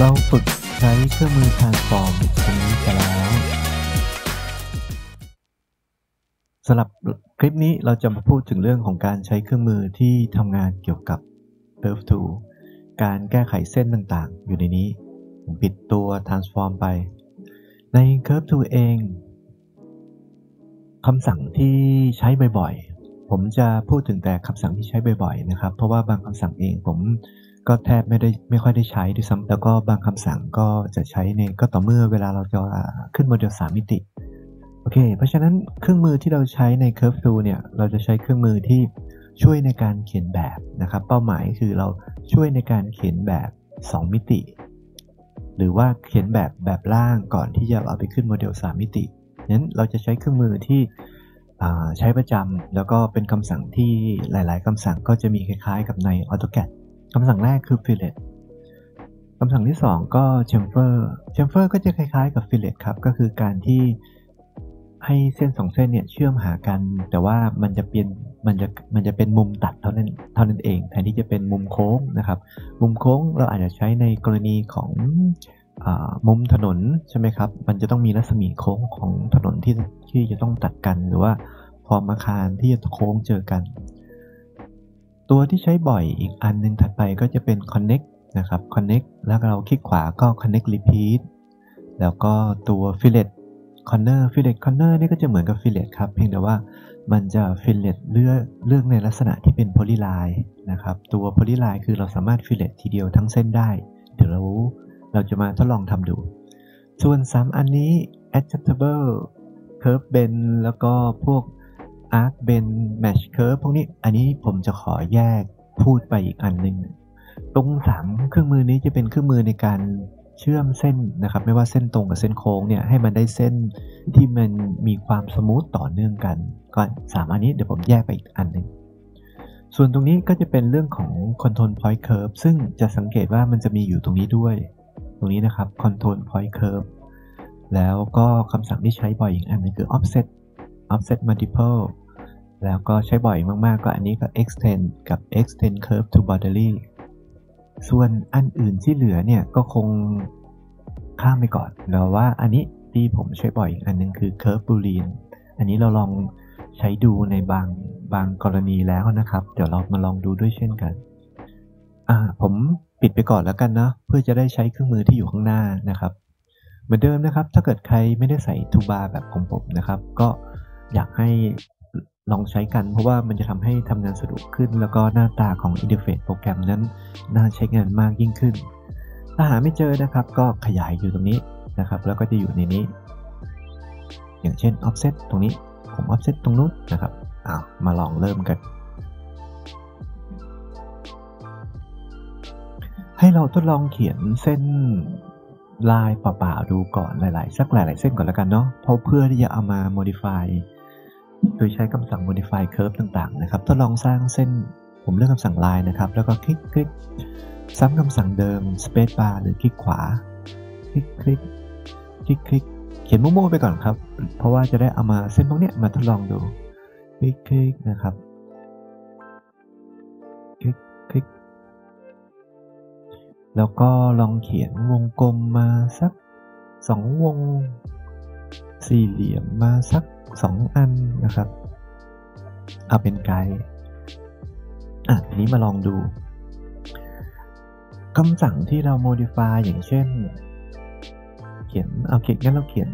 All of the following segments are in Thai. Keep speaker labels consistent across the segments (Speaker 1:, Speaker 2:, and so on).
Speaker 1: เราฝึกใช้เครื่องมือ transform ตรงนี้ไปแล้วสำหรับคลิปนี้เราจะมาพูดถึงเรื่องของการใช้เครื่องมือที่ทำงานเกี่ยวกับ Curve Tool การแก้ไขเส้นต่างๆ อยู่ในนี้ผมปิดตัว transform ไป ใน Curve Tool เองคำสั่งที่ใช้บ่อยๆ ผมจะพูดถึงแต่คำสั่งที่ใช้บ่อยๆ นะครับ เพราะว่าบางคำสั่งเองผม ก็แทบไม่ได้ไม่ค่อยได้ใช้ด้วยซ้ำแล้วก็บางคำสั่งก็จะใช้ในก็ต่อเมื่อเวลาเราจะขึ้นโมเดล 3 มิติ โอเค เพราะฉะนั้นเครื่องมือที่เราใช้ใน Curve Tool เนี่ย เราจะใช้เครื่องมือที่ช่วยในการเขียนแบบนะครับ เป้าหมายคือเราช่วยในการเขียนแบบ 2 มิติ หรือว่าเขียนแบบแบบล่างก่อนที่จะเอาไปขึ้นโมเดล 3 มิตินั้นเราจะใช้เครื่องมือที่ใช้ประจำแล้วก็เป็นคำสั่งที่หลาย ๆคำสั่งก็จะมีคล้าย ๆ กับใน AutoCAD คำสั่งแรกคือ fillet คำสั่งที่ 2 ก็ chamfer chamfer ก็จะคล้ายๆกับ fillet ครับ ก็คือการที่ให้เส้นสองเส้นเนี่ยเชื่อมหากัน แต่ว่ามันจะเป็นมันจะมันจะเป็นมุมตัดเท่านั้นเท่านั้นเอง แทนที่จะเป็นมุมโค้งนะครับ มุมโค้งเราอาจจะใช้ในกรณีของมุมถนนใช่ไหมครับ มันจะต้องมีรัศมีโค้งของถนนที่ที่จะต้องตัดกันหรือว่าพอมอาคารที่จะโค้งเจอกัน ตัวที่ใช้บ่อยอีกอันนึงถัดไปก็จะเป็น connect นะครับ connect แล้วเราคลิกขวาก็ connect repeat แล้วก็ตัว fillet คอนเนอร์ฟิลเลตคอนเนอร์นี่ก็จะเหมือนกับ fillet ครับ เพียงแต่ว่ามันจะ fillet เลือกเลือกในลักษณะที่เป็น polyline นะครับ ตัว polyline คือเราสามารถ fillet ทีเดียวทั้งเส้นได้ เดี๋ยวเราเราจะมาทดลองทำดู ส่วน 3 อันนี้ adjustable curve bend แล้วก็พวก arc bend mesh curve พวกนี้อันนี้ผมจะขอแยกพูดไปอีกอันหนึ่งตรง3เครื่องมือนี้จะเป็นเครื่องมือในการเชื่อมเส้นนะครับ ไม่ว่าเส้นตรงกับเส้นโค้งเนี่ยให้มันได้เส้นที่มันมีความสมูทต่อเนื่องกัน ก็สามอันนี้เดี๋ยวผมแยกไปอีกอันหนึ่งส่วนตรงนี้ก็จะเป็นเรื่องของ control point curve ซึ่งจะสังเกตว่ามันจะมีอยู่ตรงนี้ด้วย ตรงนี้นะครับ control point curve แล้วก็คำสั่งที่ใช้บ่อยอีกอันนึงคือ offset offset multiple แล้วก็ใช้บ่อยมากๆ ก็อันนี้ก็ extend กับ extend curve to boundary ส่วนอันอื่นที่เหลือเนี่ยก็คงข้ามไปก่อนเราว่าอันนี้ที่ผมใช้บ่อยอีกอันนึงคือ curve boolean อันนี้เราลองใช้ดูในบางบางกรณีแล้วนะครับ เดี๋ยวเรามาลองดูด้วยเช่นกัน อ่า ผมปิดไปก่อนแล้วกันนะเพื่อจะได้ใช้เครื่องมือที่อยู่ข้างหน้านะครับ เหมือนเดิมนะครับ ถ้าเกิดใครไม่ได้ใส่ทูบาร์แบบของผมนะครับ ก็ อยากให้ลองใช้กัน เพราะว่ามันจะทำให้ทำงานสะดวกขึ้น แล้วก็หน้าตาของอินเทอร์เฟซโปรแกรมนั้นน่าใช้งานมากยิ่งขึ้น ถ้าหาไม่เจอนะครับ ก็ขยายอยู่ตรงนี้นะครับ แล้วก็จะอยู่ในนี้ อย่างเช่น offset ตรงนี้ ผม offset ตรงนู้นนะครับอ้าวมาลองเริ่มกันให้เราทดลองเขียนเส้นลายเปล่าๆดูก่อนหลายๆ สักหลายๆเส้นก่อนแล้วกันเนาะเพราะเพื่อที่จะเอามา modify โดยใช้คำสั่ง modify curve ต่างๆ นะครับทดลองสร้างเส้นผมเลือกคำสั่ง line นะครับ แล้วก็คลิกคลิกซ้ำคำสั่งเดิม space bar หรือคลิกขวา คลิกคลิกคลิกคลิกเขียนมั่วๆไปก่อนครับ เพราะว่าจะได้เอามาเส้นพวกนี้มาทดลองดู คลิกคลิกนะครับ คลิกคลิกแล้วก็ลองเขียนวงกลมมาสักสองวง สี่เหลี่ยมมาสัก สองอันนะครับเอาเป็นไกด์อะทีนี้มาลองดูคำสั่งที่เรา modify อย่างเช่น เขียนเอาเขียนงั้นเราเขียน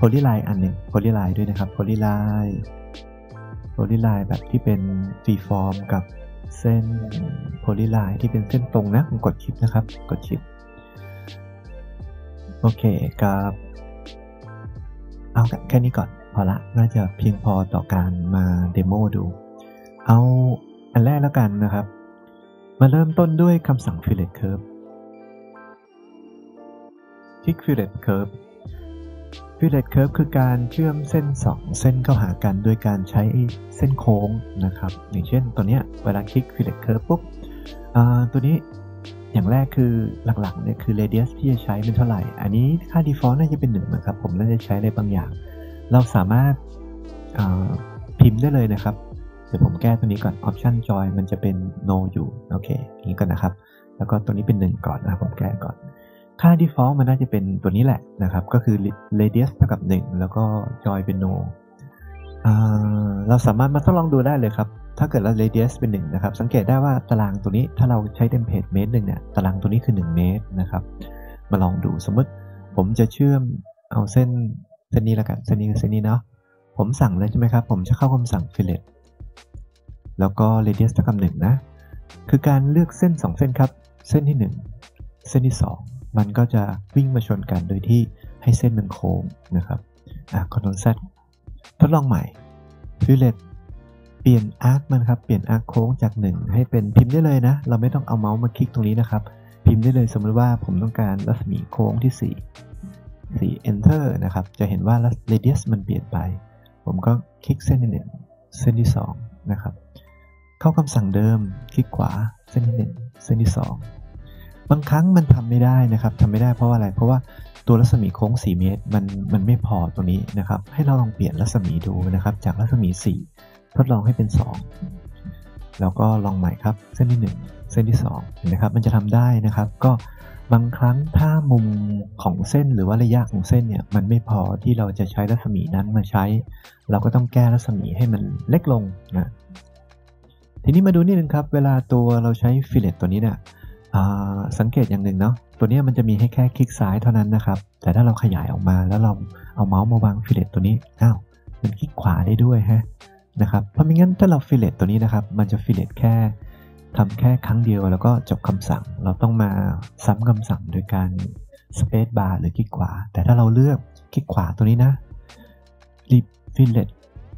Speaker 1: polyline อันหนึ่ง polyline ด้วยนะครับ polyline polyline แบบที่เป็น free form กับเส้น polyline ที่เป็นเส้นตรงนะผมกดชิปนะครับ กดชิปโอเคกับ เอาแค่นี้ก่อน พอละน่าจะเพียงพอต่อการมาเดโมดู เอาอันแรกแล้วกันนะครับ มาเริ่มต้นด้วยคำสั่ง fillet curve คลิก fillet curve fillet curve คือการเชื่อมเส้น 2 เส้นเข้าหากันโดยการใช้เส้นโค้งนะครับ อย่างเช่นตัวนี้เวลาคลิก fillet curve ปุ๊บตัวนี้อย่างแรกคือหลักๆเนี่ยคือ radius ที่จะใช้เป็นเท่าไหร่ อันนี้ค่า default น่าจะเป็น1นะครับ ผมน่าจะใช้อะไรบางอย่าง เราสามารถพิมพ์ได้เลยนะครับ เดี๋ยวผมแก้ตัวนี้ก่อน option join มันจะเป็น no อยู่ โอเค อย่างนี้ก่อนนะครับ แล้วก็ตัวนี้เป็น 1 ก่อนนะครับ ผมแก้ก่อน ค่า default มันน่าจะเป็นตัวนี้แหละนะครับ ก็คือ radius เท่ากับ 1 แล้วก็ joy เป็น no เราสามารถมาทดลองดูได้เลยครับ ถ้าเกิดเรา radius เป็น 1 นะครับ สังเกตได้ว่าตารางตัวนี้ ถ้าเราใช้เทมเพลตเมตรหนึ่งเนี่ย ตารางตัวนี้คือ 1 เมตรนะครับ มาลองดู สมมติผมจะเชื่อมเอาเส้น เส้นนี้ละกันเส้นนี้กับเส้นนี้เนาะผมสั่งเลยใช่ไหมครับ ผมจะเข้าคำสั่ง fillet แล้วก็ radius เท่ากับ1นะ คือการเลือกเส้น 2 เส้นครับ เส้นที่ 1 เส้นที่ 2 มันก็จะวิ่งมาชนกันโดยที่ให้เส้นมันโค้งนะครับ อะ Ctrl Z ทดลองใหม่ fillet เปลี่ยนอาร์คมันครับ เปลี่ยนอาร์คโค้งจาก 1 ให้เป็นพิมพ์ได้เลยนะ เราไม่ต้องเอาเมาส์มาคลิกตรงนี้นะครับ พิมพ์ได้เลยสมมติว่าผมต้องการรัศมีโค้งที่ 4 4 enter นะครับ จะเห็นว่า radius มันเปลี่ยนไป ผมก็คลิกเส้นที่1เส้นที่2นะครับเข้าคำสั่งเดิมคลิกขวาเส้นที่1เส้นที่ 2 บางครั้งมันทำไม่ได้นะครับทำไม่ได้เพราะว่าอะไร เพราะว่าตัวรัศมีโค้ง 4 เมตรมันมันไม่พอตรงนี้นะครับ ให้เราลองเปลี่ยนรัศมีดูนะครับ จากรัศมี 4 ทดลองให้เป็น 2 แล้วก็ลองใหม่ครับ เส้นที่ 1 เส้นที่2เห็นไหมครับ มันจะทำได้นะครับ ก็ บางครั้งถ้ามุมของเส้นหรือว่าระยะของเส้นเนี่ยมันไม่พอที่เราจะใช้รัศมีนั้นมาใช้ เราก็ต้องแก้รัศมีให้มันเล็กลงนะทีนี้มาดูนิดนึงครับ เวลาตัวเราใช้ fillet ตัวนี้เนี่ยสังเกตอย่างหนึ่งเนาะตัวนี้มันจะมีให้แค่คลิกซ้ายเท่านั้นนะครับ แต่ถ้าเราขยายออกมาแล้วเราเอาเมาส์มาวาง fillet ตัวนี้อ้าวมันคลิกขวาได้ด้วยฮะนะครับเพราะไม่งั้นถ้าเรา fillet ตัวนี้นะครับ มันจะ fillet แค่ ทำแค่ครั้งเดียวแล้วก็จบคำสั่ง เราต้องมาซ้ำคำสั่งโดยการ space bar หรือคลิกขวา แต่ถ้าเราเลือกคลิกขวาตัวนี้นะ fillet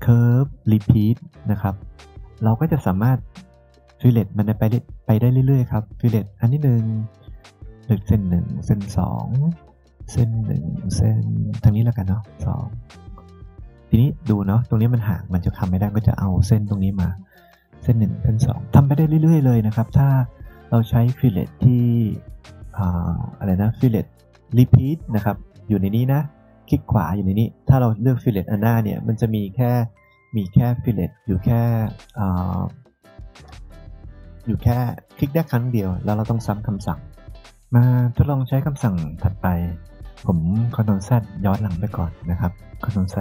Speaker 1: curve repeat นะครับ เราก็จะสามารถ fillet มันไปไปได้เรื่อยๆครับ fillet อันที่หนึ่งเลือกเส้นหนึ่งเส้นสองเส้นหนึ่งเส้นทางนี้แล้วกันเนาะสองทีนี้ดูเนาะตรงนี้มันห่างมันจะทำไม่ได้ก็จะเอาเส้นตรงนี้มา เส้นหนึ่งเส้นสองทำไปได้เรื่อยๆเลยนะครับ ถ้าเราใช้ fillet ที่อะไรนะ fillet repeat นะครับอยู่ในนี้นะ คลิกขวาอยู่ในนี้ ถ้าเราเลือก fillet อันหน้าเนี่ยมันจะมีแค่มีแค่ fillet อยู่แค่อยู่แค่คลิกได้ครั้งเดียว แล้วเราต้องซ้ำคำสั่ง มาทดลองใช้คำสั่งถัดไป ผมคอนโทรลแซย้อนหลังไปก่อนนะครับคอนโทรลแซ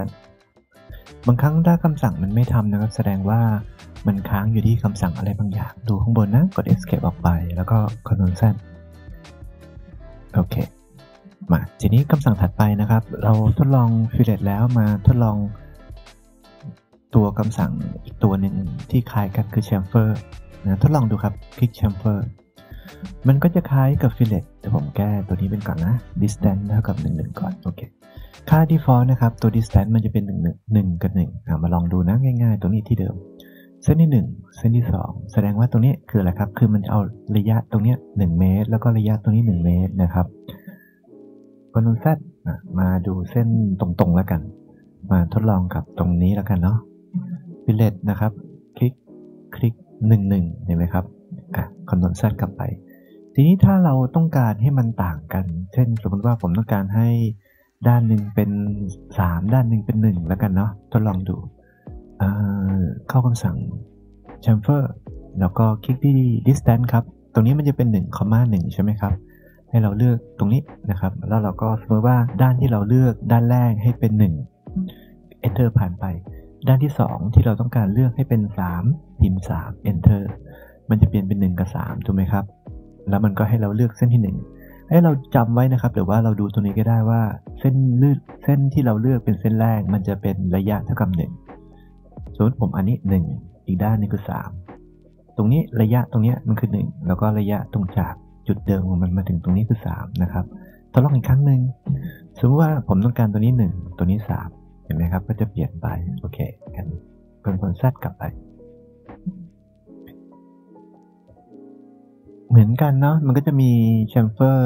Speaker 1: บางครั้งถ้าคำสั่งมันไม่ทำนะครับ แสดงว่า มันค้างอยู่ที่คำสั่งอะไรบางอย่าง ดูข้างบนนะ กด escape ออกไป แล้วก็ Ctrl Z โอเค มา ทีนี้คำสั่งถัดไปนะครับ เราทดลอง fillet แล้วมาทดลองตัวคำสั่งอีกตัวหนึ่งที่คล้ายกันคือ chamfer นะทดลองดูครับ คลิก chamfer มันก็จะคล้ายกับ fillet แต่ผมแก้ตัวนี้เป็นก่อนนะ distance เท่ากับ 1 1 ก่อน โอเค ค่า default นะครับ ตัว distance มันจะเป็น 1 1กับ1มาลองดูนะง่าย ๆ ตัวนี้ที่เดิม เส้นที่ 1 เส้นที่ 2 แสดงว่าตรงนี้คืออะไรครับ คือมันเอาระยะตรงนี้1เมตร แล้วก็ระยะตรงนี้ 1 เมตรนะครับกนูแซดมาดูเส้นตรงๆแล้วกัน มาทดลองกับตรงนี้แล้วกันเนาะ fillet นะครับ คลิกคลิก1 1เห็นไหมครับอะ control Z กลับไป ทีนี้ถ้าเราต้องการให้มันต่างกัน เช่น สมมติว่าผมต้องการให้ด้านหนึ่งเป็น 3 ด้านหนึ่งเป็น1แล้วกันเนาะทดลองดู เข้าคำสั่ง chamfer แล้วก็คลิกที่ distance ครับ ตรงนี้มันจะเป็น1 1ใช่ไหมครับ ให้เราเลือกตรงนี้นะครับ แล้วเราก็สมมติว่าด้านที่เราเลือกด้านแรกให้เป็น 1 enter ผ่านไป ด้านที่ 2 ที่เราต้องการเลือกให้เป็น 3 พิมพ์ 3 enter มันจะเปลี่ยนเป็น 1 กับ 3 ถูกไหมครับ แล้วมันก็ให้เราเลือกเส้นที่ 1ให้เราจำไว้นะครับหรือว่าเราดูตรงนี้ก็ได้ว่าเส้นเลือดเส้นที่เราเลือกเป็นเส้นแรกมันจะเป็นระยะเท่ากับ1 สมมติผมอันนี้ 1 อีกด้านนึงคือ 3 ตรงนี้ระยะตรงนี้มันคือ 1 แล้วก็ระยะตรงจากจุดเดิมของมันมาถึงตรงนี้คือ 3 นะครับทดลองอีกครั้งหนึ่งสมมติว่าผมต้องการตัวนี้ 1 ตัวนี้ 3 เห็นไหมครับ ก็จะเปลี่ยนไป โอเค กันเป็นคนซัดกลับไป เหมือนกันเนาะมันก็จะมี chamfer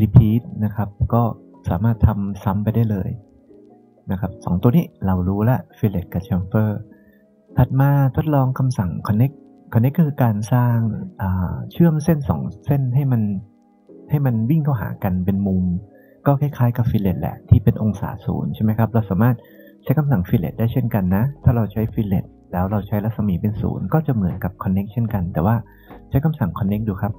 Speaker 1: repeat นะครับ ก็สามารถทำซ้ำไปได้เลยนะครับสตัวนี้เรารู้แล้ว fillet กับ chamfer ถัดมาทดลองคำสั่ง connect connect คือการสร้างเชื่อมเส้น 2 เส้นให้มันให้มันวิ่งเข้าหากันเป็นมุม ก็คล้ายๆกับ fillet แหละที่เป็นองศาศูนย์ใช่ไหมครับ เราสามารถใช้คำสั่ง fillet ได้เช่นกันนะ ถ้าเราใช้ fillet แล้วเราใช้รัศมีเป็นศูนย์ก็จะเหมือนกับ connect เช่นกัน แต่ว่าใช้คำสั่ง connect ดูครับ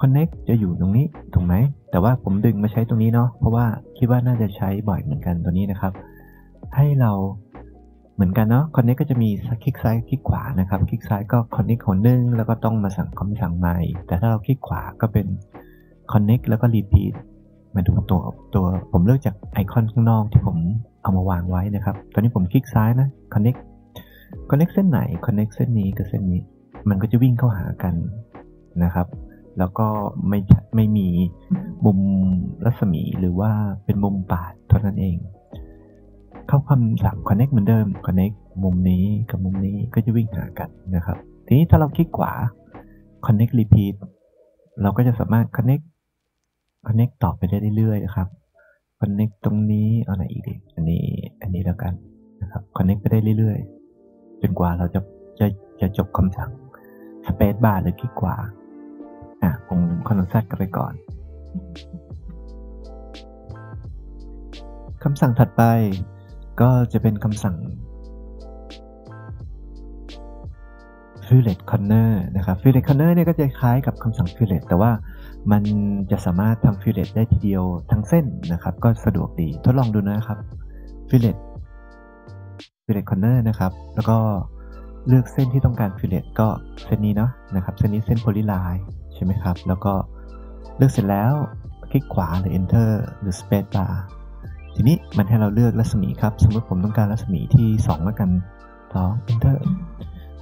Speaker 1: connect จะอยู่ตรงนี้ถูกไหม แต่ว่าผมดึงมาใช้ตรงนี้เนาะเพราะว่าคิดว่าน่าจะใช้บ่อยเหมือนกันตัวนี้นะครับ ให้เรา เหมือนกันเนาะ connect ก็จะมีคลิกซ้ายคลิกขวานะครับคลิกซ้ายก็ connect คนนึ่งแล้วก็ต้องมาสั่งคำสั่งใหม่ แต่ถ้าเราคลิกขวาก็เป็น connect แล้วก็ repeat มาดูตัวตัวผมเลือกจากไอคอนข้างนอกที่ผมเอามาวางไว้นะครับ ตอนนี้ผมคลิกซ้ายนะ connect connect เส้นไหน connect เส้นนี้กับเส้นนี้ มันก็จะวิ่งเข้าหากันนะครับ แล้วก็ไม่ไม่มีมุมรัศมีหรือว่าเป็นมุมปาดเท่านั้นเอง เข้าคำสั่ง connect เหมือนเดิม connect มุมนี้กับมุมนี้ก็จะวิ่งหากันนะครับ ทีนี้ถ้าเราคลิกขวา connect repeat เราก็จะสามารถ connect connect ต่อไปได้เรื่อยๆนะครับ connect ตรงนี้เอาไหนอีกดีอันนี้อันนี้แล้วกันนะครับ connect ไปได้เรื่อยๆ จนกว่าเราจะจะจะจบคำสั่ง space bar หรือคลิกขวาอะผมคอนโทรลซกันไปก่อนคำสั่งถัดไป ก็จะเป็นคำสั่ง fillet corner นะครับ fillet corner เนี่ยก็จะคล้ายกับคำสั่ง fillet แต่ว่ามันจะสามารถทำ fillet ได้ทีเดียวทั้งเส้นนะครับ ก็สะดวกดีทดลองดูนะครับ fillet fillet corner นะครับ แล้วก็เลือกเส้นที่ต้องการ fillet ก็เส้นนี้เนาะนะครับ เส้นนี้เส้น polyline ใช่ไหมครับ แล้วก็เลือกเสร็จแล้วคลิกขวาหรือ enter หรือ space bar ทีนี้มันให้เราเลือกรัศมีครับ สมมติผมต้องการรัศมีที่ 2 แล้วกัน2 enter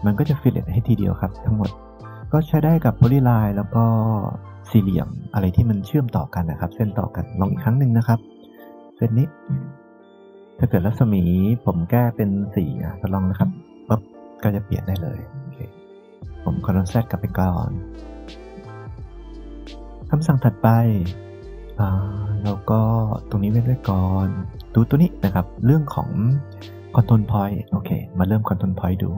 Speaker 1: มันก็จะ fillet ให้ทีเดียวครับ ทั้งหมด ก็ใช้ได้กับ polyline แล้วก็สี่เหลี่ยมอะไรที่มันเชื่อมต่อกันนะครับ เส้นต่อกันลองอีกครั้งหนึ่งนะครับ เส้นนี้ ถ้าเกิดรัศมีผมแก้เป็นสี่อะทดลองนะครับปุ๊บก็จะเปลี่ยนได้เลยผมคอนโทรลแซกลับไปก่อนคำสั่งถัดไป แล้วก็ตรงนี้ไว้ด้วยก่อน ดูตัวนี้นะครับ เรื่องของ Control Point โอเค มาเริ่ม Control Point ดู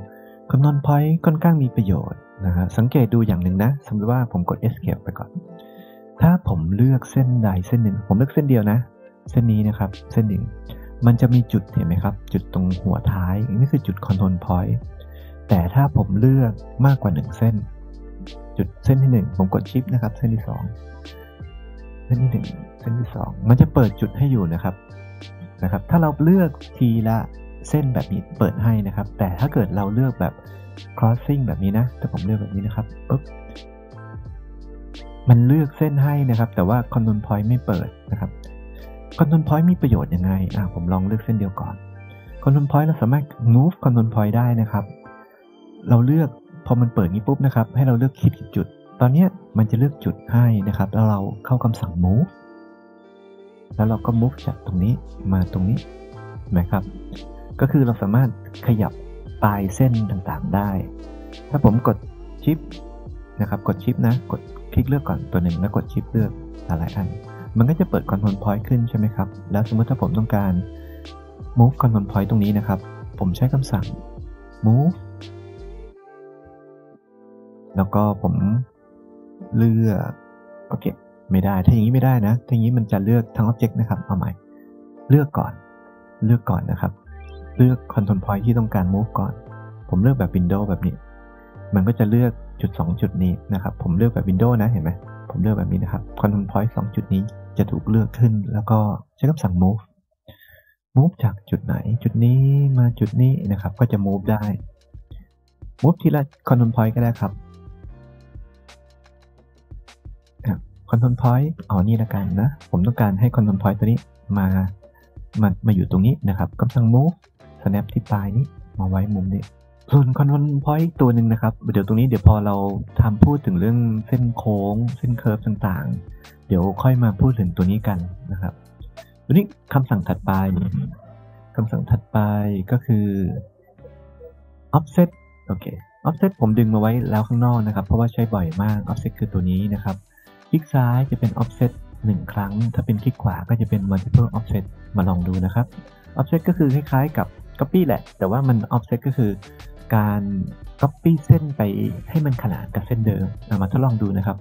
Speaker 1: Control Point ค่อนข้างมีประโยชน์นะฮะ สังเกตดูอย่างหนึ่งนะ สมมติว่าผมกด Escape ไปก่อน ถ้าผมเลือกเส้นใดเส้นหนึ่ง ผมเลือกเส้นเดียวนะ เส้นนี้นะครับ เส้นหนึ่ง มันจะมีจุดเห็นไหมครับ จุดตรงหัวท้าย นี่คือจุด Control Point แต่ถ้าผมเลือกมากกว่า 1 เส้น จุดเส้นที่ 1 ผมกดชิปนะครับ เส้นที่ 2 ส้นที่หนึ่งเส้นที่สองมันจะเปิดจุดให้อยู่นะครับนะครับ ถ้าเราเลือกทีละเส้นแบบนี้เปิดให้นะครับ แต่ถ้าเกิดเราเลือกแบบ crossing แบบนี้นะแต่ผมเลือกแบบนี้นะครับปุ๊บมันเลือกเส้นให้นะครับ แต่ว่า control point ไม่เปิดนะครับ control point มีประโยชน์ยังไงอะผมลองเลือกเส้นเดียวก่อน control point เราสามารถ move control point ได้นะครับ เราเลือกพอมันเปิดนี้ปุ๊บนะครับ ให้เราเลือกคลิกจุด ตอนนี้มันจะเลือกจุดให้นะครับ แล้วเราเข้าคำสั่ง move แล้วเราก็ move จากตรงนี้มาตรงนี้นะครับ ก็คือเราสามารถขยับปลายเส้นต่างๆได้ ถ้าผมกดชิปนะครับ กดชิปนะ กดคลิกเลือกก่อนตัวหนึ่งแล้วกดชิปเลือกหลายอัน มันก็จะเปิด control point ขึ้นใช่ไหมครับ แล้วสมมติถ้าผมต้องการ move control point ตรงนี้นะครับ ผมใช้คำสั่ง move แล้วก็ผม เลือกโอเคไม่ได้ ถ้าอย่างนี้ไม่ได้นะ ถ้าอย่างนี้มันจะเลือกทั้ง Object นะครับ เอาใหม่ เลือกก่อน เลือกก่อนนะครับ เลือก Control Point ที่ต้องการ Move ก่อน ผมเลือกแบบ window แบบนี้ มันก็จะเลือกจุด 2 จุดนี้นะครับ ผมเลือกแบบ window นะ เห็นไหม ผมเลือกแบบนี้นะครับ Control Point 2 จุดนี้จะถูกเลือกขึ้น แล้วก็ใช้คำสั่ง Move Move จากจุดไหน จุดนี้มาจุดนี้นะครับ ก็จะ Move ได้ Move ทีละ Control Point ก็ได้ครับ Control Point อ๋อนี่ละกันนะ ผมต้องการให้ Control Point ตัวนี้มามามาอยู่ตรงนี้นะครับคำสั่ง move snap ที่ปลายนี้มาไว้มุมนี้ ส่วน control point ตัวหนึ่งนะครับ เดี๋ยวตรงนี้เดี๋ยวพอเราทำพูดถึงเรื่องเส้นโค้ง เส้น curve ต่างๆ เดี๋ยวค่อยมาพูดถึงตัวนี้กันนะครับตัวนี้คำสั่งถัดไปคำสั่งถัดไปก็คือ offset โอเค offset ผมดึงมาไว้แล้วข้างนอกนะครับ เพราะว่าใช้บ่อยมาก offset คือตัวนี้นะครับ คลิกซ้ายจะเป็น offset 1 ครั้ง ถ้าเป็นคลิกขวาก็จะเป็น multiple offset มาลองดูนะครับ offset ก็คือคล้ายๆกับ copy แหละ แต่ว่ามัน offset ก็คือการ copy เส้นไปให้มันขนานกับเส้นเดิมมาทดลองดูนะครับ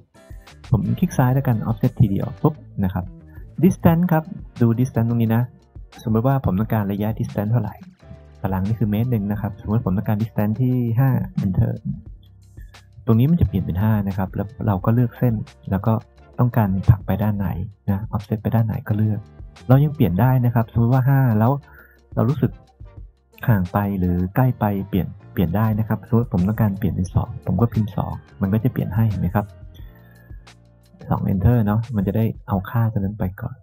Speaker 1: ผมคลิกซ้ายแล้วกัน offset ทีเดียวปุ๊บนะครับ distance ครับ ดู distance ตรงนี้นะ สมมติว่าผมต้องการระยะ distance เท่าไหร่ตารางนี่คือเมตรหนึ่งนะครับ สมมติผมต้องการ distance ที่ 5 enter ตรงนี้มันจะเปลี่ยนเป็น 5 นะครับ แล้วเราก็เลือกเส้น แล้วก็ต้องการผลักไปด้านไหนนะ offset ไปด้านไหนก็เลือก เรายังเปลี่ยนได้นะครับ สมมติว่า 5 แล้วเรารู้สึกห่างไปหรือใกล้ไปเปลี่ยนเปลี่ยนได้นะครับ สมมติผมต้องการเปลี่ยนเป็น 2 ผมก็พิมพ์ 2 มันก็จะเปลี่ยนให้เห็นไหมครับ2 enter เนาะมันจะได้เอาค่าตัวนั้นไปก่อน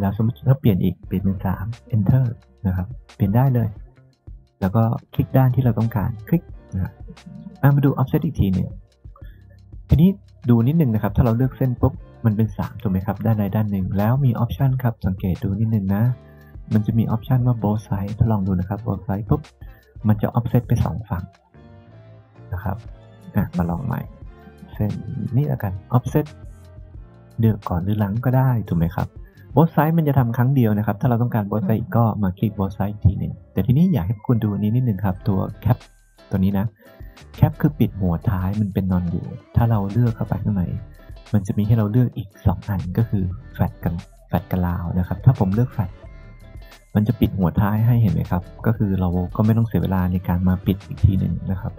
Speaker 1: แล้วสมมติถ้าเปลี่ยนอีกเปลี่ยนเป็น 3 enter นะครับ เปลี่ยนได้เลย แล้วก็คลิกด้านที่เราต้องการ คลิก นะมาดู offset อีกทีหนึ่งทีนี้ดูนิดนึงนะครับ ถ้าเราเลือกเส้นปุ๊บมันเป็น 3 ถูกไหมครับ ด้านใดด้านหนึ่ง แล้วมีออปชันครับ สังเกตดูนิดนึงนะ มันจะมีออปชันว่า both side ถ้าลองดูนะครับ both side ปุ๊บ มันจะ offset ไป 2 ฝั่งนะครับอะมาลองใหม่ เส้นนี้แล้วกัน offset เดือกก่อนหรือหลังก็ได้ถูกไหมครับ both side มันจะทำครั้งเดียวนะครับ ถ้าเราต้องการ both side ก็มาคลิก both side อีกทีหนึ่งแต่ทีนี้อยากให้คุณดูนี้นิดนึงครับ ตัว cap ตัวนี้นะแคปคือปิดหัวท้ายมันเป็นนอนอยู่ ถ้าเราเลือกเข้าไปข้างในมันจะมีให้เราเลือกอีก 2 อันก็คือแฟลตกับแฟลตกับลาวนะครับ ถ้าผมเลือกแฟลตมันจะปิดหัวท้ายให้เห็นไหมครับ ก็คือเราก็ไม่ต้องเสียเวลาในการมาปิดอีกทีหนึ่งนะครับ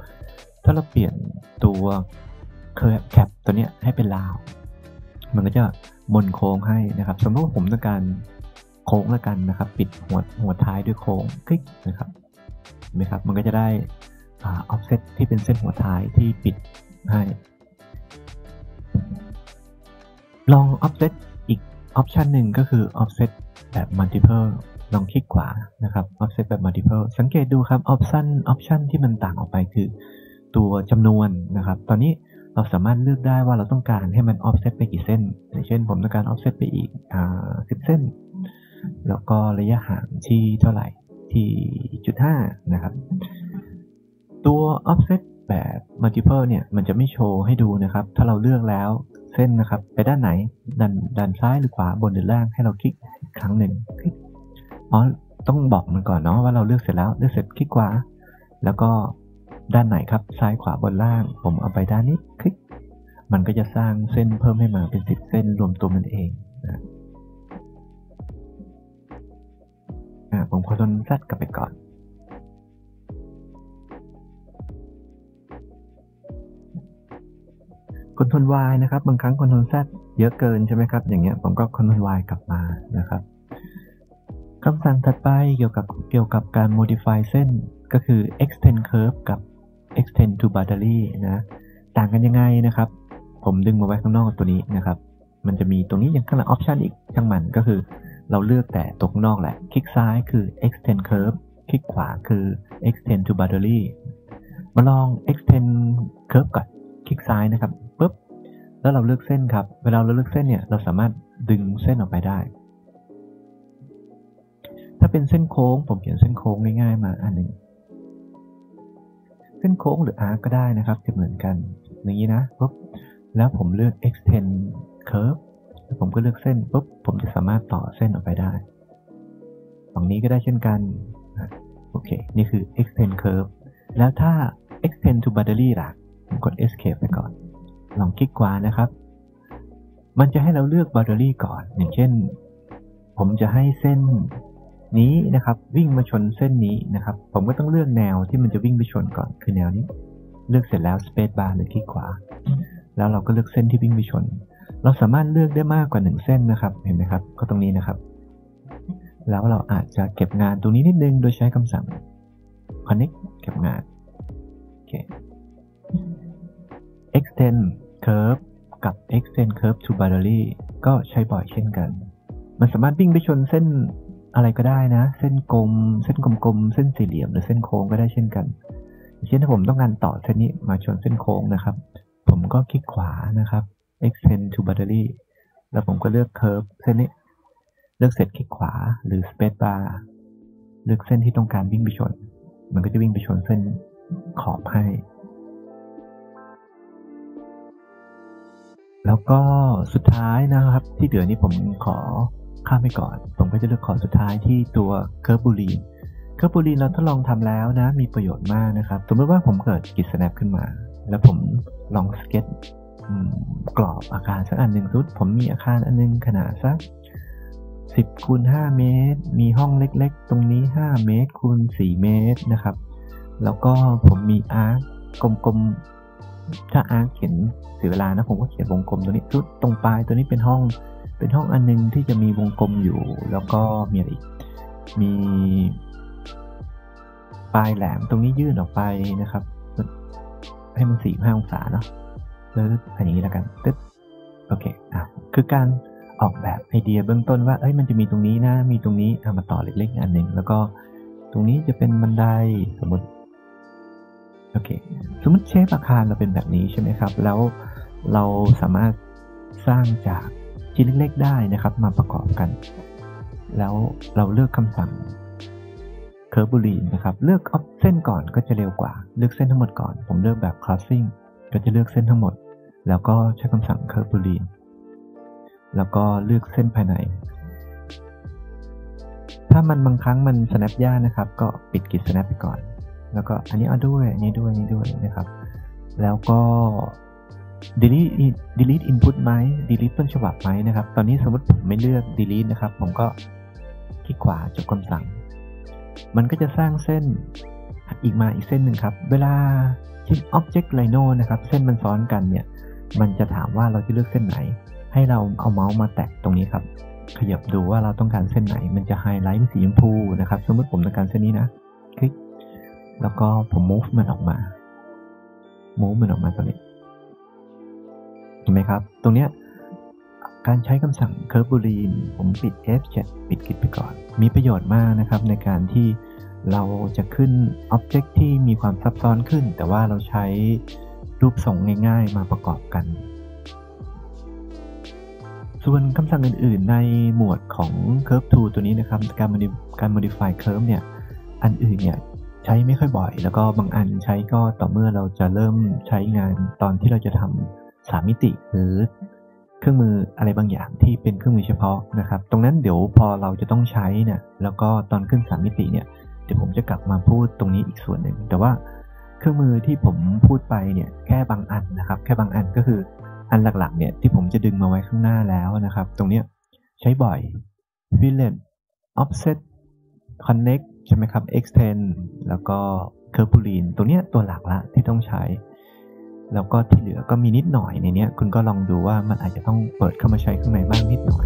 Speaker 1: ถ้าเราเปลี่ยนตัวcap ตัวนี้ให้เป็น round มันก็จะมนโค้งให้นะครับ สมมติว่าผมต้องการโค้งแล้วกันนะครับ ปิดหัวหัวท้ายด้วยโค้งคลิกนะครับเห็นไหมครับ มันก็จะได้ ออฟเซตที่เป็นเส้นหัวท้ายที่ปิดให้ลองออฟเซตอีก option หนึ่งก็คือออฟเซตแบบ multiple ลองคลิกขวานะครับ offset แบบ multiple สังเกตดูครับ option option ที่มันต่างออกไปคือตัวจำนวนนะครับ ตอนนี้เราสามารถเลือกได้ว่าเราต้องการให้มัน offset ไปกี่เส้นอย่างเช่นผมต้องการ offset ไปอีกอ่า10เส้น แล้วก็ระยะห่างที่เท่าไหร่ที่จุดห้านะครับ ตัว offset แบบ multiple เนี่ย มันจะไม่โชว์ให้ดูนะครับ ถ้าเราเลือกแล้วเส้นนะครับ ไปด้านไหนด้านด้านซ้ายหรือขวาบนหรือล่างให้เราคลิกครั้งหนึ่งคลิกอ๋อต้องบอกมันก่อนเนาะว่าเราเลือกเสร็จแล้วเลือกเสร็จคลิกขวา แล้วก็ด้านไหนครับซ้ายขวาบนล่าง ผมเอาไปด้านนี้คลิก มันก็จะสร้างเส้นเพิ่มให้มาเป็นสิบเส้นรวมตัวมันเองนะผม control Z กลับไปก่อน control Y นะครับ บางครั้งคอนโทรล Z เยอะเกินใช่ไหมครับ อย่างเงี้ยผมก็ control Y กลับมานะครับคำสั่งถัดไปเกี่ยวกับเกี่ยวกับการ modify เส้นก็คือ extend curve กับ extend to boundary นะ ต่างกันยังไงนะครับ ผมดึงมาไว้ข้างนอกตัวนี้นะครับ มันจะมีตรงนี้ยังข้างหลัง option อีกช่างมันก็คือ เราเลือกแต่ตรงนอกแหละ คลิกซ้ายคือ extend curve คลิกขวาคือ extend to boundary มาลอง extend curve ก่อน คลิกซ้ายนะครับ แล้วเราเลือกเส้นครับ เวลาเราเลือกเส้นเนี่ย เราสามารถดึงเส้นออกไปได้ ถ้าเป็นเส้นโค้ง ผมเขียนเส้นโค้งง่ายๆมาอันหนึ่ง เส้นโค้งหรืออาร์ก็ได้นะครับ จะเหมือนกัน อย่างนี้นะปุ๊บ แล้วผมเลือก extend curve แล้วผมก็เลือกเส้นปุ๊บ ผมจะสามารถต่อเส้นออกไปได้ฝั่งนี้ก็ได้เช่นกัน โอเค นี่คือ extend curve แล้วถ้า extend to boundary ล่ะผมกด escape ไปก่อน ลองคลิกขวานะครับ มันจะให้เราเลือก boundary ก่อน อย่างเช่น ผมจะให้เส้นนี้นะครับ วิ่งมาชนเส้นนี้นะครับ ผมก็ต้องเลือกแนวที่มันจะวิ่งไปชนก่อนคือแนวนี้ เลือกเสร็จแล้ว space bar หรือคลิกขวา แล้วเราก็เลือกเส้นที่วิ่งไปชน เราสามารถเลือกได้มากกว่าหนึ่งเส้นนะครับ เห็นไหมครับ ก็ตรงนี้นะครับ แล้วเราอาจจะเก็บงานตรงนี้นิดนึงโดยใช้คำสั่ง connect เก็บงานโอเค extend curve กับ extend curve to boundary ก็ใช้บ่อยเช่นกัน มันสามารถวิ่งไปชนเส้นอะไรก็ได้นะ เส้นกลม เส้นกลมๆ เส้นสี่เหลี่ยมหรือเส้นโค้งก็ได้เช่นกัน เช่นถ้าผมต้องการต่อเส้นนี้มาชนเส้นโค้งนะครับ ผมก็คลิกขวานะครับ extend to boundary แล้วผมก็เลือก curve เส้นนี้ เลือกเสร็จคลิกขวาหรือ space bar เลือกเส้นที่ต้องการวิ่งไปชน มันก็จะวิ่งไปชนเส้นขอบให้ แล้วก็สุดท้ายนะครับ ที่เหลือนี้ผมขอข้ามไปก่อน ผมก็จะเลือกขอสุดท้ายที่ตัว curve boolean curve boolean เราทดลองทำแล้วนะ มีประโยชน์มากนะครับ สมมติว่าผมเปิด grid snap ขึ้นมา แล้วผมลองสเก็ตกรอบอาคารสักอันหนึ่งสุด ผมมีอาคารอันนึงขนาดสัก10คูณ5เมตร มีห้องเล็กๆ ตรงนี้ 5 เมตรคูณ4เมตรนะครับ แล้วก็ผมมีอาร์กลมๆ ถ้าอาร์เขียนเสียเวลานะผมก็เขียนวงกลมตัวนี้ทุตรงปลายตัวนี้เป็นห้อง เป็นห้องอันนึงที่จะมีวงกลมอยู่ แล้วก็มีอะไรอีก มีปลายแหลมตรงนี้ยื่นออกไปนะครับ ให้มันสี่ห้าองศาเนาะแล้วอันนี้แล้วกันตึ๊ดโอเคอะคือการออกแบบไอเดียเบื้องต้นว่าเอ้ยมันจะมีตรงนี้นะ มีตรงนี้เอามาต่อเล็กๆอันหนึ่งแล้วก็ตรงนี้จะเป็นบันไดสมมติ โอเค สมมติเชฟอาคารเราเป็นแบบนี้ใช่ไหมครับ แล้วเราสามารถสร้างจากชิ้นเล็กๆได้นะครับ มาประกอบกัน แล้วเราเลือกคำสั่งเคอร์บูลีนนะครับ เลือกออฟเส้นก่อนก็จะเร็วกว่า เลือกเส้นทั้งหมดก่อน ผมเลือกแบบ crossing ก็จะเลือกเส้นทั้งหมด แล้วก็ใช้คำสั่งเคอร์บูลีนแล้วก็เลือกเส้นภายใน ถ้ามันบางครั้งมัน snap ยากนะครับ ก็ปิดกิจ snap ไปก่อน แล้วก็อันนี้เอาด้วยอันนี้ด้วยอันนี้ด้วยนะครับ แล้วก็ delete delete input ไหม delete ต้นฉบับไหมนะครับ ตอนนี้สมมติผมไม่เลือก delete นะครับ ผมก็คลิกขวาจบคำสั่ง มันก็จะสร้างเส้นอีกมาอีกเส้นหนึ่งครับ เวลาชิ้น object rhino นะครับ เส้นมันซ้อนกันเนี่ย มันจะถามว่าเราจะเลือกเส้นไหน ให้เราเอาเมาส์มาแตะตรงนี้ครับ ขยับดูว่าเราต้องการเส้นไหน มันจะไฮไลท์เป็นสีชมพูนะครับ สมมติผมต้องการเส้นนี้นะ คลิก แล้วก็ผม move มันออกมา move มันออกมาตรงนี้เห็นไหมครับ ตรงเนี้ยการใช้คำสั่ง curve boolean ผมปิด F7 ปิดกิจไปก่อน มีประโยชน์มากนะครับในการที่เราจะขึ้น Object ที่มีความซับซ้อนขึ้น แต่ว่าเราใช้รูปทรงง่ายๆ มาประกอบกัน ส่วนคำสั่งอื่นๆ ในหมวดของ curve tool ตัวนี้นะครับการการ modify curve เนี่ย อันอื่นเนี่ย ใช้ไม่ค่อยบ่อย แล้วก็บางอันใช้ก็ต่อเมื่อเราจะเริ่มใช้งานตอนที่เราจะทำสามมิติหรือเครื่องมืออะไรบางอย่างที่เป็นเครื่องมือเฉพาะนะครับ ตรงนั้นเดี๋ยวพอเราจะต้องใช้เนี่ยแล้วก็ตอนขึ้นสามมิติเนี่ยเดี๋ยวผมจะกลับมาพูดตรงนี้อีกส่วนหนึ่งแต่ว่าเครื่องมือที่ผมพูดไปเนี่ยแค่บางอันนะครับ แค่บางอันก็คืออันหลักๆเนี่ยที่ผมจะดึงมาไว้ข้างหน้าแล้วนะครับ ตรงเนี้ยใช้บ่อย fillet offset connect ใช่ไหมครับ X10 แล้วก็เคอร์คูลีนตัวเนี้ยตัวหลักละที่ต้องใช้ แล้วก็ที่เหลือก็มีนิดหน่อยในเนี้ยคุณก็ลองดูว่ามันอาจจะต้องเปิดเข้ามาใช้ข้างในบ้างนิดหน่อย